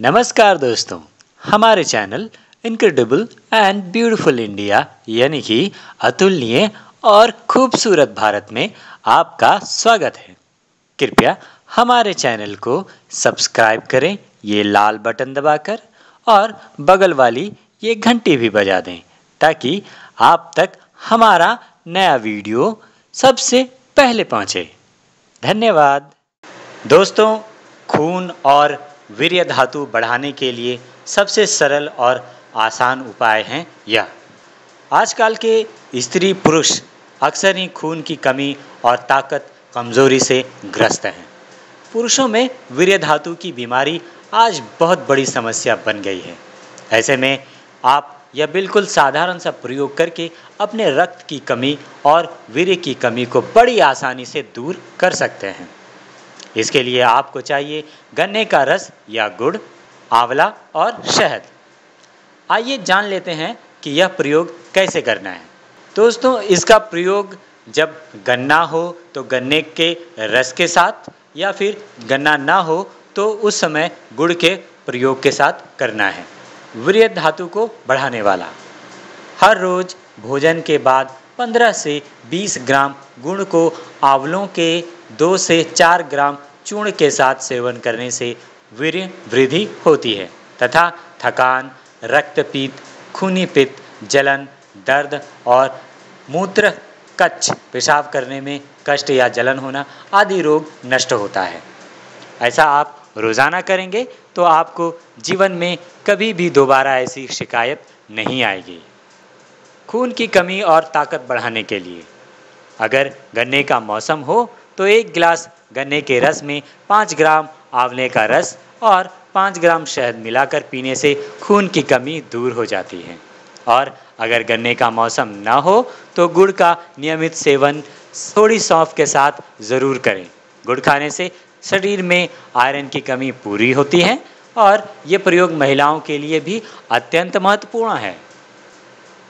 नमस्कार दोस्तों, हमारे channel incredible and beautiful India यानी कि अतुलनीय और खूबसूरत भारत में आपका स्वागत है। कृपया हमारे चैनल को सब्सक्राइब करें, ये लाल बटन दबाकर और बगल वाली ये घंटी भी बजा दें, ताकि आप तक हमारा नया वीडियो सबसे पहले पहुँचे। धन्यवाद। दोस्तों, खून और वीर्य धातु बढ़ाने के लिए सबसे सरल और आसान उपाय हैं यह। आजकल के स्त्री पुरुष अक्सर ही खून की कमी और ताकत कमज़ोरी से ग्रस्त हैं। पुरुषों में वीर्य धातु की बीमारी आज बहुत बड़ी समस्या बन गई है। ऐसे में आप यह बिल्कुल साधारण सा प्रयोग करके अपने रक्त की कमी और वीर्य की कमी को बड़ी आसानी से दूर कर सकते हैं। इसके लिए आपको चाहिए गन्ने का रस या गुड़, आंवला और शहद। आइए जान लेते हैं कि यह प्रयोग कैसे करना है। दोस्तों, इसका प्रयोग जब गन्ना हो तो गन्ने के रस के साथ, या फिर गन्ना ना हो तो उस समय गुड़ के प्रयोग के साथ करना है। वीर्य धातु को बढ़ाने वाला। हर रोज भोजन के बाद 15 से 20 ग्राम गुड़ को आंवलों के दो से चार ग्राम चूर्ण के साथ सेवन करने से वीर वृद्धि होती है, तथा थकान, रक्तपीत खूनी पित्त जलन, दर्द और मूत्र कच्छ पेशाब करने में कष्ट या जलन होना आदि रोग नष्ट होता है। ऐसा आप रोज़ाना करेंगे तो आपको जीवन में कभी भी दोबारा ऐसी शिकायत नहीं आएगी। खून की कमी और ताकत बढ़ाने के लिए अगर गन्ने का मौसम हो तो एक गिलास गन्ने के रस में पाँच ग्राम आंवले का रस और पाँच ग्राम शहद मिलाकर पीने से खून की कमी दूर हो जाती है। और अगर गन्ने का मौसम न हो तो गुड़ का नियमित सेवन थोड़ी सौंफ के साथ ज़रूर करें। गुड़ खाने से शरीर में आयरन की कमी पूरी होती है और ये प्रयोग महिलाओं के लिए भी अत्यंत महत्वपूर्ण है।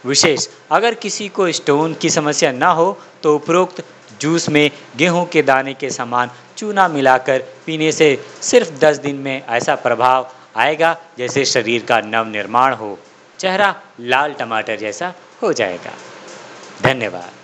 विशेष, अगर किसी को स्टोन की समस्या न हो तो उपरोक्त जूस में गेहूँ के दाने के समान चूना मिलाकर पीने से सिर्फ़ 10 दिन में ऐसा प्रभाव आएगा जैसे शरीर का नव निर्माण हो। चेहरा लाल टमाटर जैसा हो जाएगा। धन्यवाद।